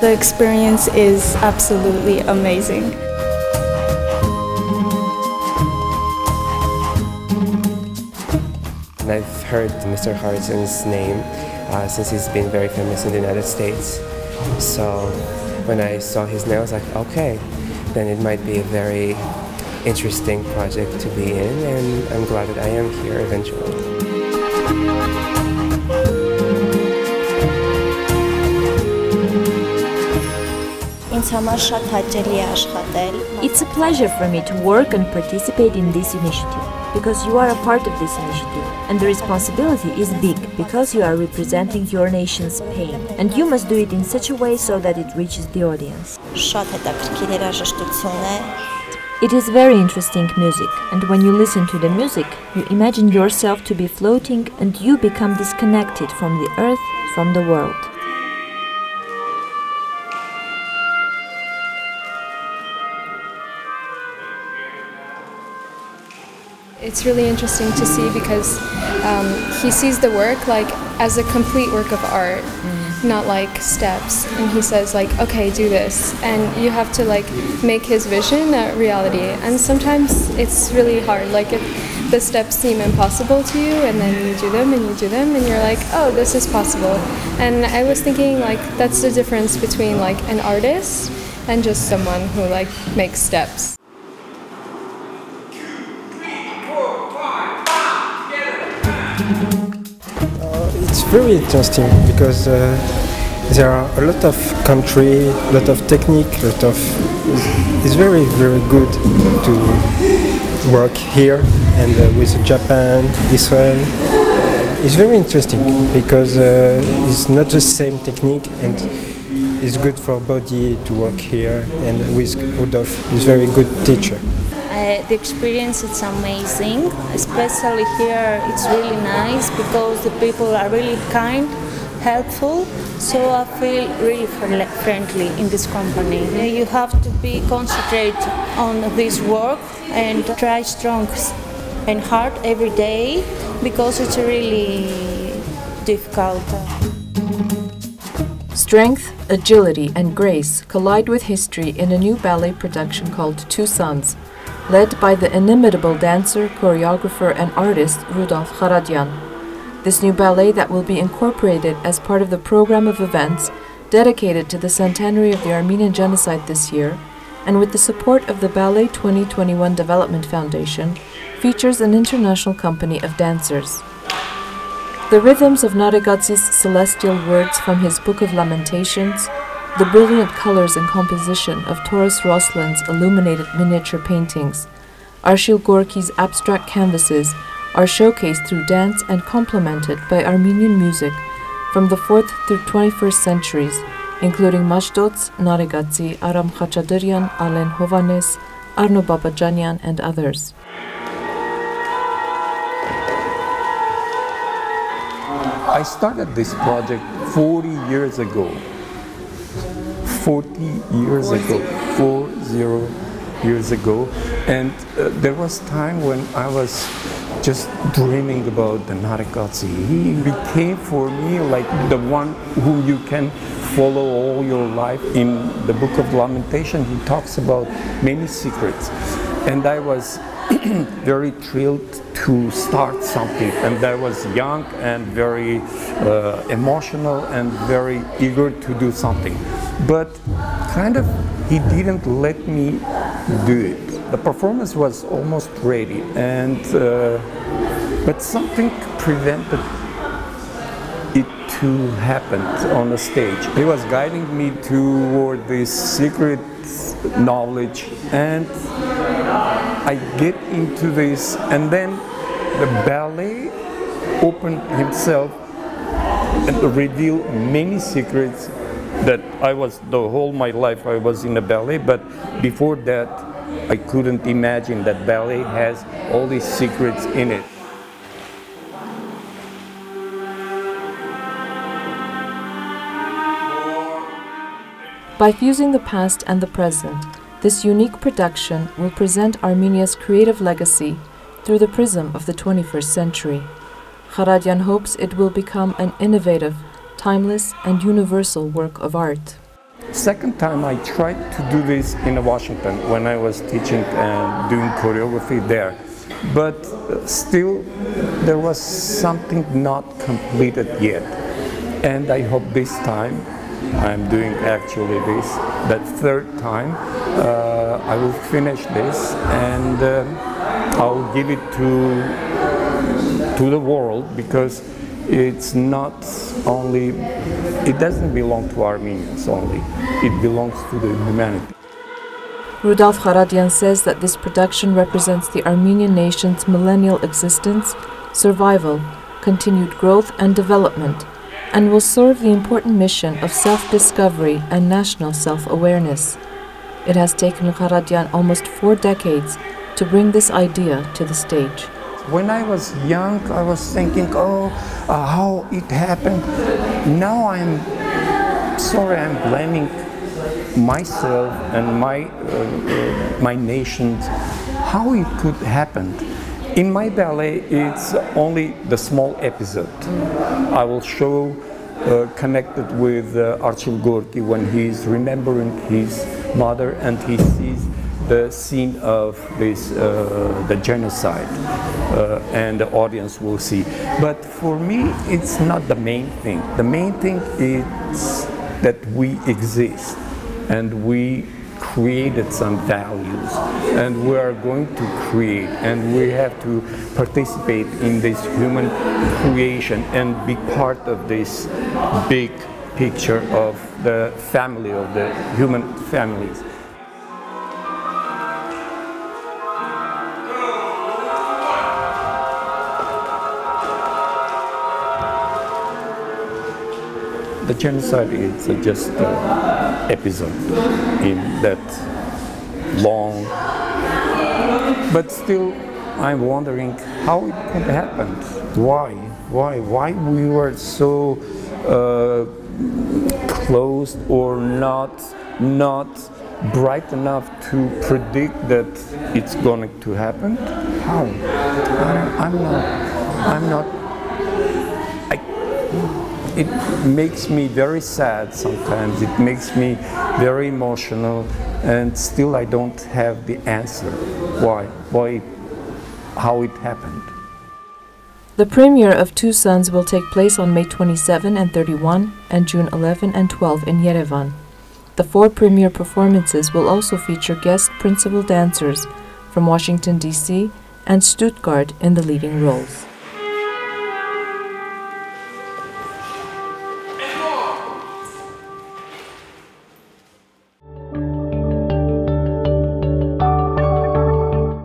The experience is absolutely amazing. And I've heard Mr. Harrison's name uh, since he's been very famous in the United States. So when I saw his name, I was like, okay, then it might be a very interesting project to be in, and I'm glad that I am here eventually. It's a pleasure for me to work and participate in this initiative because you are a part of this initiative and the responsibility is big because you are representing your nation's pain and you must do it in such a way so that it reaches the audience. It is very interesting music and when you listen to the music you imagine yourself to be floating and you become disconnected from the earth, from the world. It's really interesting to see because um, he sees the work like as a complete work of art, mm. Not like steps. And he says like, okay, do this, and you have to like make his vision a reality. And sometimes it's really hard. Like if the steps seem impossible to you, and then you do them and you do them, and you're like, oh, this is possible. And I was thinking like that's the difference between like an artist and just someone who like makes steps. It's very interesting because uh, there are a lot of country, a lot of technique, a lot of. It's very very good to work here and uh, with Japan, Israel. It's very interesting because uh, it's not the same technique and it's good for body to work here and with Rudolph, he's very good teacher. Uh, the experience is amazing, especially here it's really nice because the people are really kind, helpful, so I feel really friendly in this company. You have to be concentrate on this work and try strong and hard every day because it's really difficult. Strength, agility, and grace collide with history in a new ballet production called Two Suns, led by the inimitable dancer, choreographer, and artist Rudolph Kharatian. This new ballet that will be incorporated as part of the program of events dedicated to the centenary of the Armenian Genocide this year, and with the support of the Ballet 2021 Development Foundation, features an international company of dancers. The rhythms of Narekatsi's celestial words from his Book of Lamentations the brilliant colors and composition of Toros Roslin's illuminated miniature paintings, Arshile Gorky's abstract canvases are showcased through dance and complemented by Armenian music from the 4th through 21st centuries, including Mashtots, Narekatsi, Aram Khachaturian, Alan Hovhaness, Arno Babajanian, and others. I started this project 40 years ago 40 years ago, four zero years ago, and uh, there was time when I was just dreaming about the Narekatsi. He became for me like the one whom you can follow all your life. In the Book of Lamentation, he talks about many secrets, and I was very thrilled to start something. And I was young and very uh, emotional and very eager to do something. But kind of, he didn't let me do it. The performance was almost ready, and uh, but something prevented it to happen on the stage. He was guiding me toward this secret knowledge and I get into this, and then the ballet opened himself and revealed many secrets that I was the whole my life I was in a ballet, but before that I couldn't imagine that ballet has all these secrets in it. By fusing the past and the present, this unique production will present Armenia's creative legacy through the prism of the 21st century. Kharatian hopes it will become an innovative, timeless, and universal work of art. Second time I tried to do this in Washington when I was teaching and doing choreography there. But uh, still, there was something not completed yet. And I hope this time, I'm doing actually this, that third time, uh, I will finish this and uh, I'll give it to, to the world because it's not only, it doesn't belong to Armenians only, it belongs to the humanity. Rudolph Kharatian says that this production represents the Armenian nation's millennial existence, survival, continued growth and development, and will serve the important mission of self-discovery and national self-awareness. It has taken Kharatian almost four decades to bring this idea to the stage. When I was young, I was thinking, oh, uh, how it happened. Now I'm sorry, I'm blaming myself and my, uh, my nation, how it could happen. In my ballet, it's only the small episode. I will show uh, connected with uh, Arshile Gorky when he's remembering his mother and he sees the scene of this, uh, the genocide, uh, and the audience will see. But for me, it's not the main thing. The main thing is that we exist and we created some values and we are going to create and we have to participate in this human creation and be part of this big picture of the family of the human families the genocide is just an episode in that long. But still, I'm wondering how it could happen. Why? Why? Why we were so uh, closed or not not bright enough to predict that it's going to happen? How? I, I'm not. I'm not it makes me very sad sometimes. It makes me very emotional, and still I don't have the answer why, why, how it happened. The premiere of Two Suns will take place on May 27 and 31 and June 11 and 12 in Yerevan. The four premiere performances will also feature guest principal dancers from Washington, D.C. and Stuttgart in the leading roles.